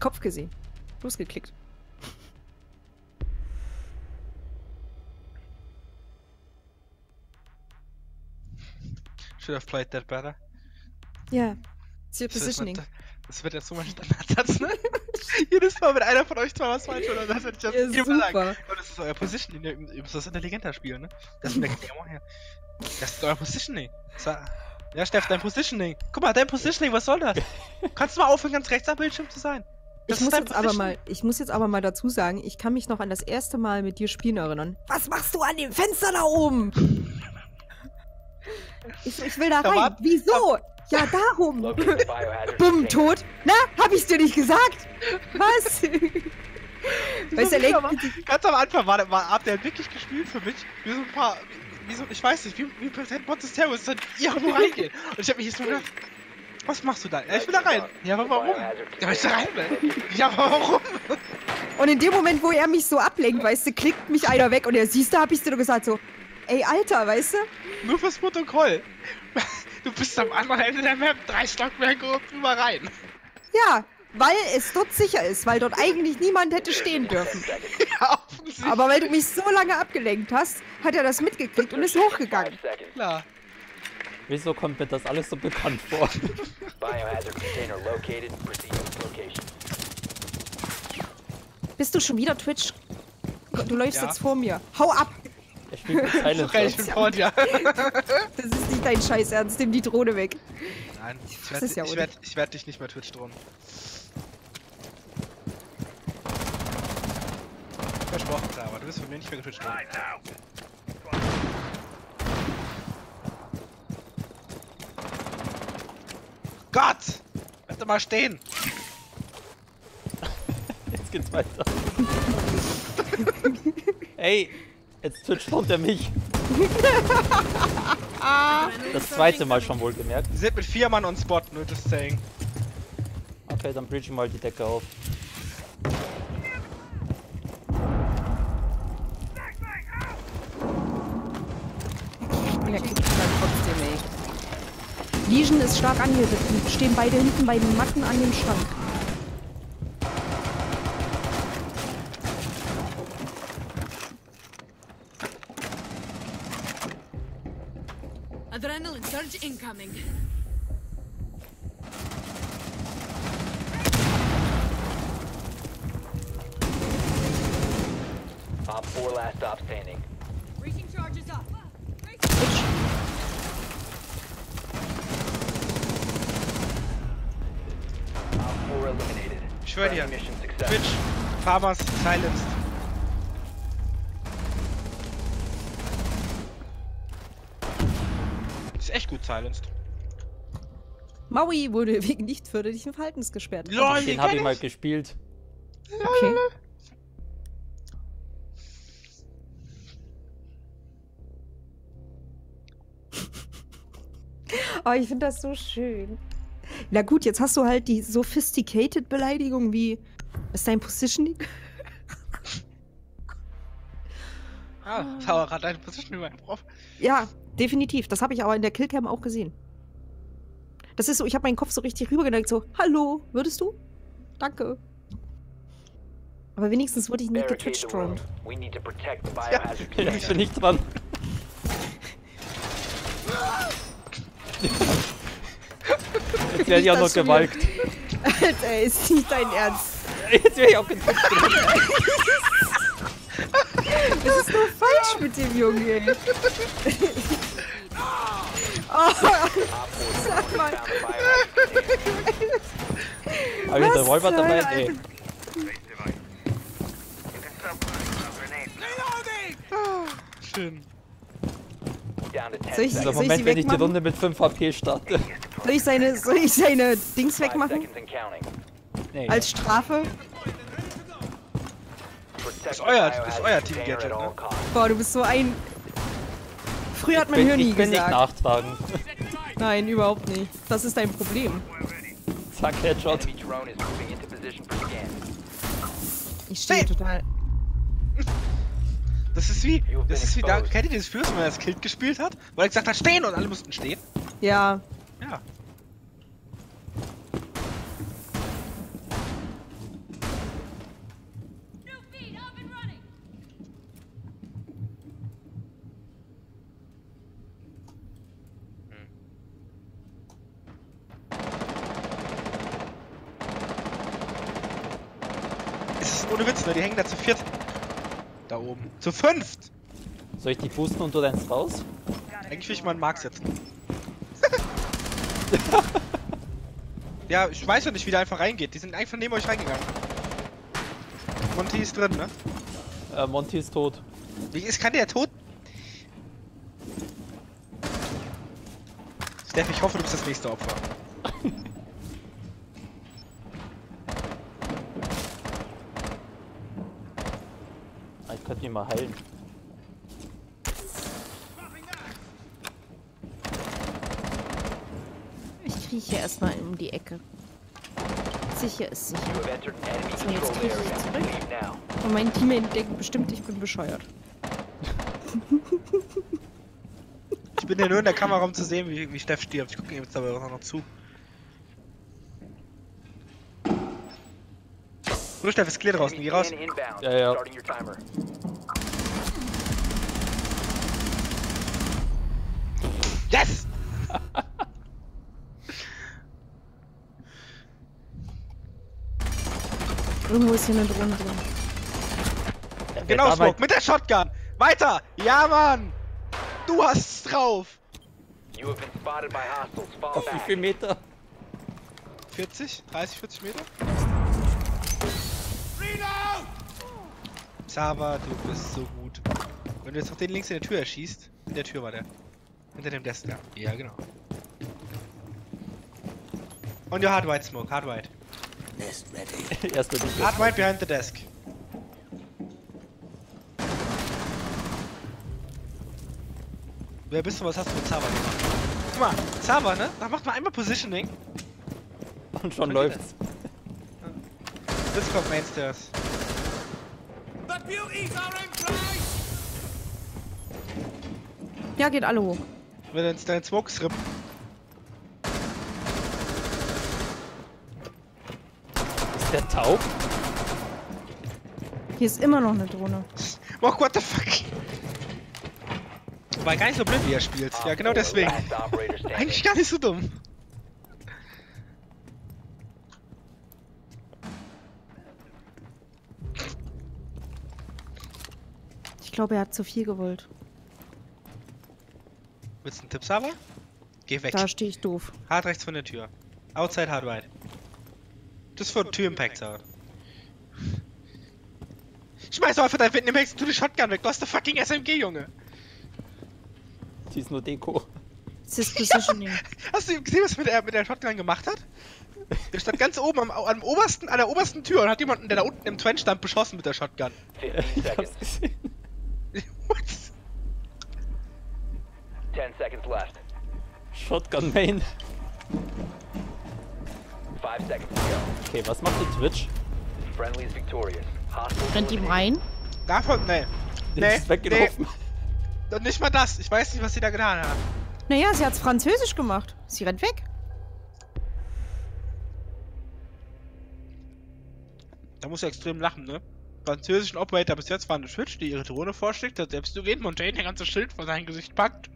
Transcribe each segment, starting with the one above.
Kopf gesehen. Losgeklickt. Should have played that better. Ja. It's your Das wird positioning. Das wird jetzt so mein Standardsatz, ne? Jedes Mal, wenn einer von euch zwar was falsch oder das, wird ich Ja, immer sagen. super. Aber das ist euer Positioning, ihr ihr müsst das intelligenter spielen, ne? Das ist mir Claymore her. Das ist euer Positioning. Ja, Steff, dein Positioning. Guck mal, dein Positioning, was soll das? Kannst du mal aufhören, ganz rechts am Bildschirm zu sein? Das Ich muss, jetzt aber mal, ich muss jetzt aber mal dazu sagen, ich kann mich noch an das erste Mal mit dir spielen erinnern. Was machst du an dem Fenster da oben? Ich, ich will da rein. war- Wieso? Ja, darum. Bumm, tot. Na, hab ich's dir nicht gesagt? Was? weißt du, mal- Ganz am Anfang war, war, habt ihr wirklich gespielt für mich, wie so ein paar, wie, wie so, ich weiß nicht, wie, wie Präsident Montes Terrorist dann irgendwo reingehen. Und ich hab mich jetzt mal gedacht, was machst du da? Ja, ich will da rein. Ja, aber warum? Ja, weil ich da rein will. Ja, aber warum? Und in dem Moment, wo er mich so ablenkt, weißt du, klickt mich einer weg und er siehst du, hab ich dir nur gesagt so, ey, Alter, weißt du? Nur fürs Protokoll. Du bist am anderen Ende der Map, drei Stockwerke und rüber rein. Ja, weil es dort sicher ist, weil dort eigentlich niemand hätte stehen dürfen. Ja, offensichtlich. Aber weil du mich so lange abgelenkt hast, hat er das mitgekriegt und ist hochgegangen. Klar. Wieso kommt mir das alles so bekannt vor? Biohazard container located. Proceed to its location. Bist du schon wieder Twitch? Du läufst Ja. jetzt vor mir. Hau ab! Ich. Okay, ich bin vor dir. Das ist nicht dein Scheiß Ernst. Nimm die Drohne weg. Nein, ich werde ja ich werd, ich werd dich nicht mehr Twitch drohen. Versprochen, klar, aber du wirst von mir nicht mehr Twitch drohen. Gott! Bleib doch mal stehen! Jetzt geht's weiter. Ey, jetzt twitcht er mich. Das zweite Mal schon wohl gemerkt. Wir sind mit vier Mann on Spot, nur just saying. Okay, dann bridge ich mal die Decke auf. Und er kriegt dann trotzdem, ey. Legion ist stark angegriffen. Stehen beide hinten bei den Matten an dem Schrank. Adrenaline surge incoming. Ich schwör dir. Twitch, Farmers, Silenced. Ist echt gut silenced. Maui wurde wegen nicht förderlichen Verhaltens gesperrt. LOL, Den den habe kenn ich mal gespielt. Okay. Oh, ich finde das so schön. Na gut, jetzt hast du halt die sophisticated Beleidigung wie ist dein Positioning? Ah, Sauer gerade deine Position mein Prof. Ja, definitiv. Das habe ich aber in der Killcam auch gesehen. Das ist so, ich habe meinen Kopf so richtig rübergeneigt, so, hallo, würdest du? Danke. Aber wenigstens wurde ich nicht Barricade getwitcht the room. droned. We need to protect the biohazard Ich bin nicht dran. Werde ich auch noch das gewalkt. Alter, ist nicht dein Ernst. Jetzt werde ich auch getwitcht. Was ist nur falsch mit dem Jungen? oh, Op 4 sag mal. Habe ich den Was Revolver dabei? Nee. Schön. Down to 10 Soll ich- Dieser Soll seconds. Moment, wenn ich die? Runde mit 5 HP starte. Soll ich seine, soll ich seine Dings wegmachen? Nee. Als Strafe? Protect ist euer- ist biohazard euer at all ne? Boah, du bist so ein. Früher hat man bin, Hirni ich bin nicht nachtragen. Nein, überhaupt nicht. Das ist dein Problem. Zack, Headshot. Ich stehe Hey. total. Das ist wie, das ist wie da, kennt ihr dieses Fürst, wenn man das Kilt gespielt hat? Weil er gesagt hat, stehen und alle mussten stehen? Ja. Ja. Hm. ohne Witz, ne? Die hängen da zu viert. Da oben. Zu fünft! Soll ich die pusten und du rennst raus? Eigentlich will ich mal einen Mark setzen. ja, ich weiß ja nicht, wie der einfach reingeht. Die sind einfach neben euch reingegangen. Monty ist drin, ne? Äh, Monty ist tot. Wie ist, kann der tot? Steff, ich hoffe, du bist das nächste Opfer. Ah, Ich könnte ihn mal heilen. Ich krieche erstmal um die Ecke. Sicher ist sicher. So, jetzt kriege ich zurück. Und mein Teammate denkt bestimmt, ich bin bescheuert. Ich bin ja nur in der Kamera, um zu sehen, wie, wie Steff stirbt. Ich gucke ihm jetzt aber auch noch zu. So, Steff, ist clear draußen. Geh raus. Ja, ja. Yes! Irgendwo ist hier eine Drohne drin. Ja, Genau, Smoke, mit der Shotgun! Weiter! Ja, Mann! Du hast es drauf! You have been spotted by hostiles. Fall Auf wie viel Meter? 40? 30, 40 Meter? Sava, du bist so gut. Wenn du jetzt noch den links in der Tür erschießt, in der Tür war der. Hinter dem Desk da. Ja, genau. Und your hard white smoke, hard white. Erstmal die Hard white behind the desk. Wer bist du, was hast du mit Sava gemacht? Guck mal, Sava, ne? Da macht man einmal Positioning. und schon läuft's. Discord Mainstairs. Ja, geht alle hoch. Wenn du jetzt deinen Smoke strip. Ist der taub? Hier ist immer noch eine Drohne. Oh, what the fuck? Wobei gar nicht so blöd, wie er spielt. Ja, genau deswegen. Eigentlich gar nicht so dumm. Ich glaube, er hat zu viel gewollt. Willst du einen Tipp, Sava? Geh weg. Da stehe ich doof. Hart rechts von der Tür. Outside, hard right. Das ist für Tür-Impact, Sava. Schmeiß doch einfach dein Witten-Impact, tu die Shotgun weg. Du hast eine fucking SMG, Junge. Die ist nur Deko. Es ist Positioning. Hast du gesehen, was mit der, mit der Shotgun gemacht hat? Der stand ganz oben am, am obersten, an der obersten Tür und hat jemanden, der da unten im Trench stand, beschossen mit der Shotgun. 15 Ich seconds. hab's gesehen. What? 10 seconds left. Shotgun Main. Okay, was macht die Twitch? Friendly is victorious. Hostiles Rennt ihm eliminated. rein. Davon, nee. Die Nee, ist weggelaufen. nee. Und nicht mal das. Ich weiß nicht, was sie da getan hat. Naja, sie hat's französisch gemacht. Sie rennt weg. Da muss er extrem lachen, ne? Französischen Operator bis jetzt war eine Switch, die ihre Drohne vorschlägt, hat selbst Dugan Montaigne der ganze Schild vor sein Gesicht packt.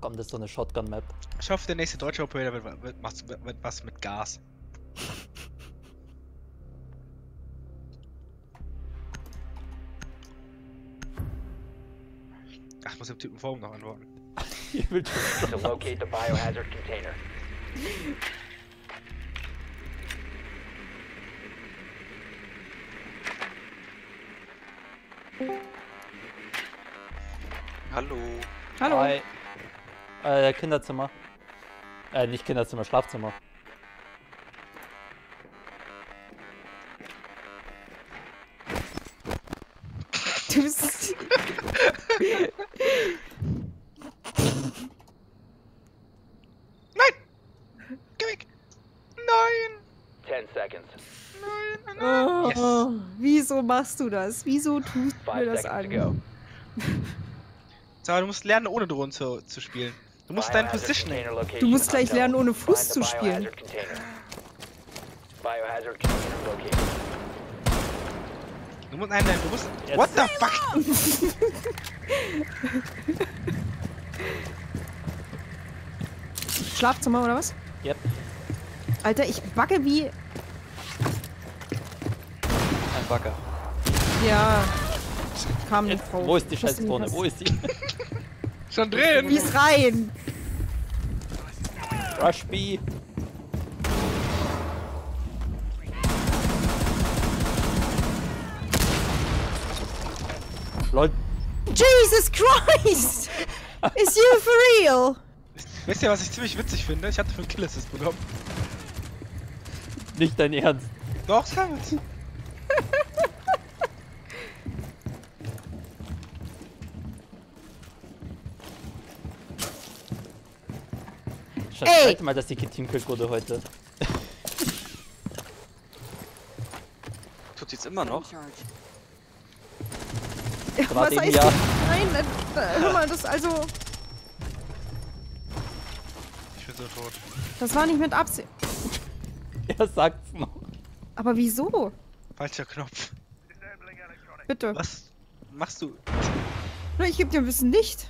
Komm, das ist doch eine Shotgun-Map. Ich hoffe, der nächste deutsche Operator wird, wird, wird, wird, wird was mit Gas. Ach, ich muss dem Typen vor ihm noch antworten. Hier will schon To locate the biohazard container. Hallo. Hallo. Hi. Äh, Kinderzimmer. Äh, nicht Kinderzimmer, Schlafzimmer. Du bist. Nein! Geh weg! Nein! 10 seconds. Nein! Nein! Oh, Wieso machst du das? Wieso tust du mir 5 das an? So, du musst lernen, ohne Drohnen zu, zu spielen. Du musst dein Positioning. Du musst gleich lernen, ohne Fuß zu spielen. Du musst, nein, nein, du musst. Jetzt. What the fuck? Schlafzimmer oder was? Yep. Alter, ich backe wie. Ein Bagger. Ja. Kam nicht Jetzt, drauf. wo ist die was- Wo ist sie? Schon drehen! Die ist rein! Rush B. Lol, Jesus Christ! Is you for real? Wisst ihr, was ich ziemlich witzig finde? Ich hatte für Kill Assist bekommen. nicht dein Ernst. Doch, Servus. Scheiße, Ey! halt mal, dass die geteamkillt wurde heute. Tut jetzt immer noch. Charge. Was heißt ja. das? Nein, äh, hör mal, das also. Ich bin so tot. Das war nicht mit Absicht. Er sagt's noch. Aber wieso? Falscher Knopf. Bitte. Was machst du? Ich geb dir ein bisschen Licht.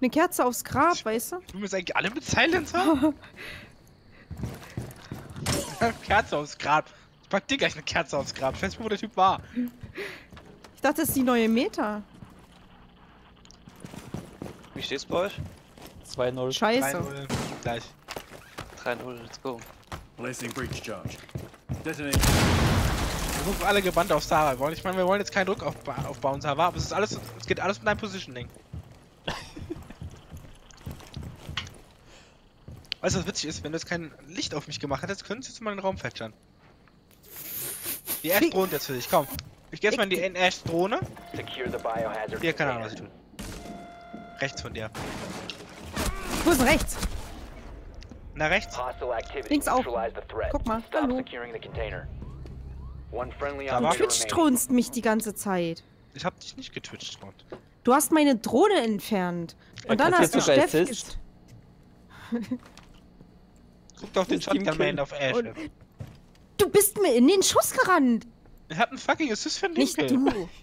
Eine Kerze aufs Grab, weißt du? Du bist eigentlich alle mit Silencer? Kerze aufs Grab. Ich pack dir gleich eine Kerze aufs Grab. Ich weiß nicht, wo der Typ war. Ich dachte, das ist die neue Meta. Wie steht's bei euch? 2-0. Scheiße. 3-0. Gleich. 3-0, let's go. Placing breach charge. Detonate. Wir rufen alle gebannt auf Sarah. Ich meine, wir wollen jetzt keinen Druck aufba aufbauen, Sarah, aber es ist alles, es geht alles mit deinem Positioning. Weißt du, was witzig ist? Wenn du jetzt kein Licht auf mich gemacht hättest, könntest du jetzt mal in den Raum fetchern. Die Ash droht jetzt für dich, komm. Ich geh jetzt mal in die Ash Drohne. Hier, keine Ahnung, was ich tue. Rechts von dir. Wo ist denn rechts? Na, rechts. Links auch. Guck mal, hallo. securing the container. One friendly Da war- operator Twitch remaining. thronst mich die ganze Zeit. Ich hab dich nicht getwitcht, Freund. Du hast meine Drohne entfernt. Er Und dann hast du Steff Guck doch den Shotgun-Man auf Ash. Du bist mir in den Schuss gerannt. Ich hab einen fucking Assist für den Nicht Kill. du.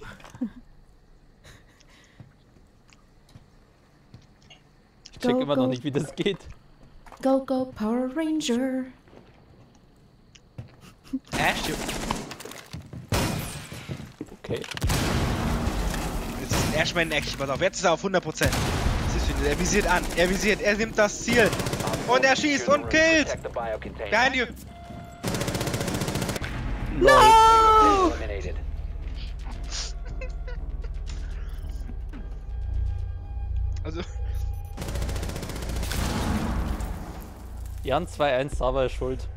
Ich check Go, immer go. noch nicht, wie das geht. Go, go, Power Ranger. Ash, du- Okay. Jetzt ist Ash Man in Action, pass auf, jetzt ist er auf 100%. Das ist wieder, er visiert an, er visiert, er nimmt das Ziel. Und er schießt und killt! Behind you! No! Also, Jan 2-1, Sava ist schuld.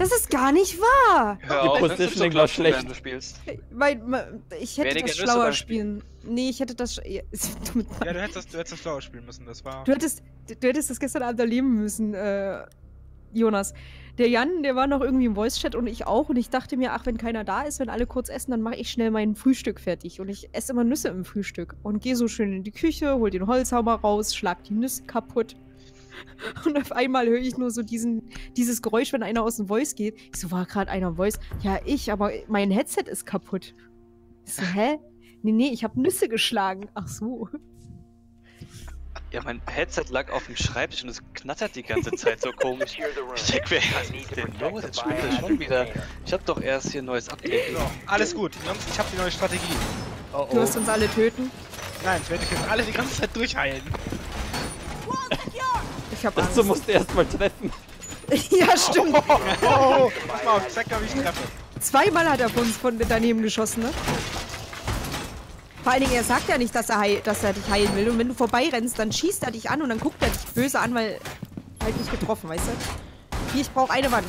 Das ist gar nicht wahr. Hör Die auf, Positioning war schlecht. du spielst. Weil, ma- ich hätte Weniger das schlauer spielen. Nee, ich hätte das. sch- ja, Du, ja, du hättest das, du hättest das schlauer spielen müssen, das war... du, hättest, du hättest das gestern Abend erleben müssen, äh, Jonas. Der Jan, der war noch irgendwie im Voice-Chat und ich auch. Und ich dachte mir, ach, wenn keiner da ist, wenn alle kurz essen, dann mache ich schnell mein Frühstück fertig. Und ich esse immer Nüsse im Frühstück. Und gehe so schön in die Küche, hol den Holzhammer raus, schlag die Nüsse kaputt. Und auf einmal höre ich nur so diesen, dieses Geräusch, wenn einer aus dem Voice geht. Ich so, war gerade einer im Voice? Ja, ich, aber mein Headset ist kaputt. Ich so, hä? Nee, nee, ich habe Nüsse geschlagen. Ach so. Ja, mein Headset lag auf dem Schreibtisch und es knattert die ganze Zeit so komisch. Ich check, wer ist denn los? Jetzt spielt er schon wieder. Ich hab doch erst hier ein neues Update. So, alles gut, Jungs, ich hab die neue Strategie. Oh Du wirst uns alle töten. Nein, ich werde dich jetzt alle die ganze Zeit durchheilen. Ich hab Angst. Also musst du erst mal treffen. ja, stimmt. Oh, oh, pass mal auf, ich zeig mal, ich treffe. Zweimal hat er von uns von daneben geschossen, ne? Vor allen Dingen, er sagt ja nicht, dass er, heil, dass er dich heilen will. Und wenn du vorbeirennst, dann schießt er dich an und dann guckt er dich böse an, weil halt nicht getroffen, weißt du? Hier, ich brauche eine Wand.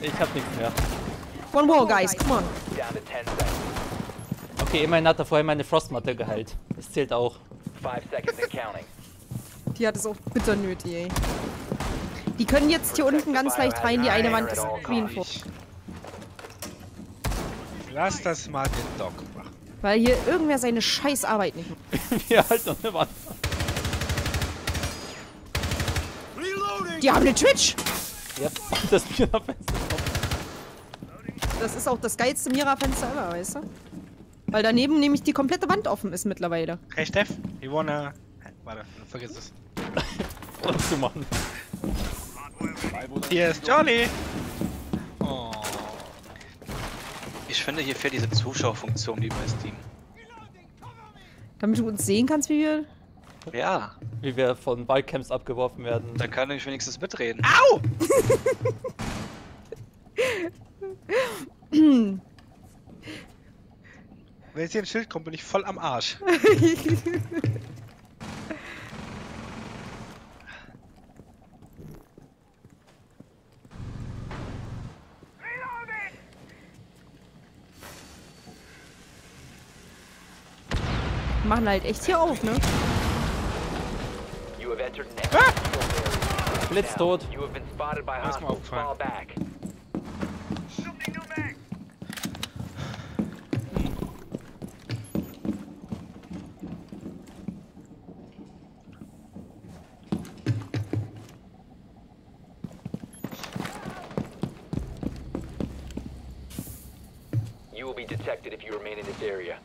Ich hab nichts mehr. One more, guys, come on. Down to 10 seconds. Okay, immerhin hat er vorher meine Frostmatte geheilt. Das zählt auch. 5 seconds and counting. Die hat es auch bitter nötig, ey. Die können jetzt hier unten ganz leicht rein. Die eine Wand ist green vor. Lass das mal den Doc machen. Weil hier irgendwer seine scheiß Arbeit nicht macht. Wir halt noch eine Wand. Reloading! Die haben eine Twitch! Ja, das Bierfenster. Das ist auch das geilste Mira-Fenster ever, weißt du? Weil daneben nämlich die komplette Wand offen ist mittlerweile. Hey Steff, you wanna... Warte, vergiss es. Und zu machen. Hier ist Johnny! Oh. Ich finde, hier fehlt diese Zuschauerfunktion wie bei Steam. Damit du uns sehen kannst, wie wir. Ja, Wie wir von Wildcamps abgeworfen werden. dann kann ich wenigstens mitreden. Au! Wenn jetzt hier ein Schild kommt, bin ich voll am Arsch. machen halt echt hier auf, ne? You have entered an enemy controlled area. Blitztot. You have been spotted by Das ist mir hostiles. aufgefallen. Fall back. You will be detected if you remain in this area.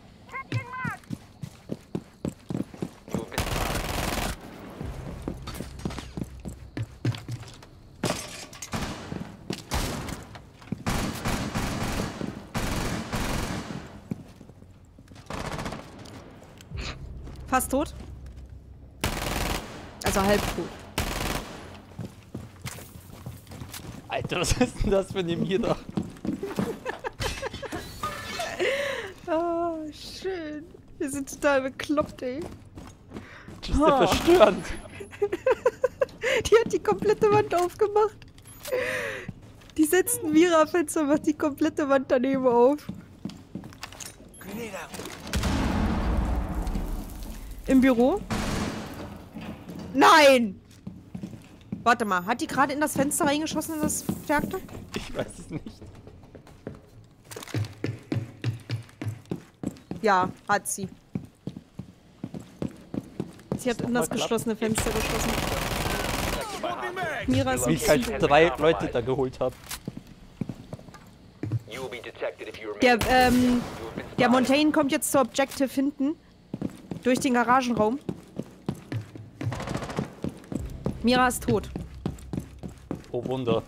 Fast tot. Also halb tot. Alter, was ist denn das für eine Mira? Ah, schön. Wir sind total bekloppt, ey. Das ist ja Oh. verstörend. Die hat die komplette Wand aufgemacht. Die setzt ein Mira-Fenster, macht die komplette Wand daneben auf. Im Büro? Nein! Warte mal, hat die gerade in das Fenster reingeschossen, in das Verstärkte? Ich weiß es nicht. Ja, hat sie. Sie hat in das geschlossene Fenster geschossen. Mira ist Wie ich halt drei Leute da geholt habe. Der, ähm, der. Montaigne kommt jetzt zur Objective hinten. Durch den Garagenraum. Mira ist tot. Oh Wunder.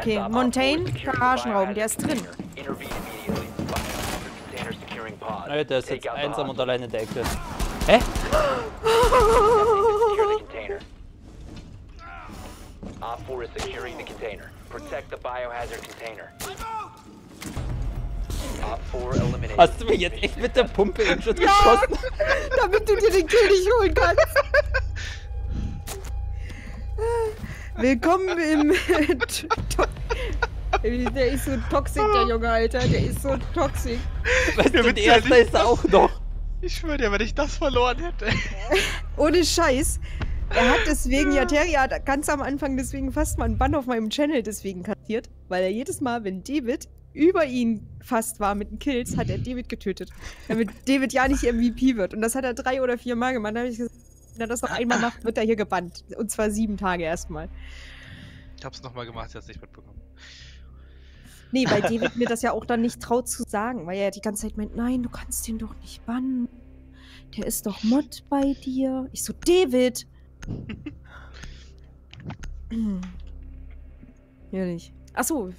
Okay, Montaigne, Garagenraum, der ist drin. container. Intervene immediately. Biohazard container securing pod. Naja, der ist jetzt einsam und hostage. allein in der Ecke. Hä? Op 4 is securing the container. Protect the biohazard container. Op 4 eliminated. Hast du mir jetzt echt mit der Pumpe in Schutz Ja! geschossen? Damit du dir den Kill nicht holen kannst. Willkommen im... Der ist so toxisch, der Junge, Alter. Der ist so toxisch. Weißt du, witzig, der erste nicht? ist er auch noch. Ich schwöre dir, wenn ich das verloren hätte. Ohne Scheiß. Er hat deswegen, ja, Terry hat ganz am Anfang deswegen fast mal einen Bann auf meinem Channel deswegen kassiert, weil er jedes Mal, wenn David über ihn fast war mit den Kills, hat er David getötet. Damit David ja nicht MVP wird. Und das hat er drei oder vier Mal gemacht. Da habe ich gesagt, wenn er das noch einmal macht, wird er hier gebannt. Und zwar sieben Tage erstmal. Ich hab's nochmal gemacht, ich hab's nicht mitbekommen. Nee, weil David mir das ja auch dann nicht traut zu sagen, weil er die ganze Zeit meint, nein, du kannst den doch nicht bannen. Der ist doch Mod bei dir. Ich so, David! Ehrlich. Achso,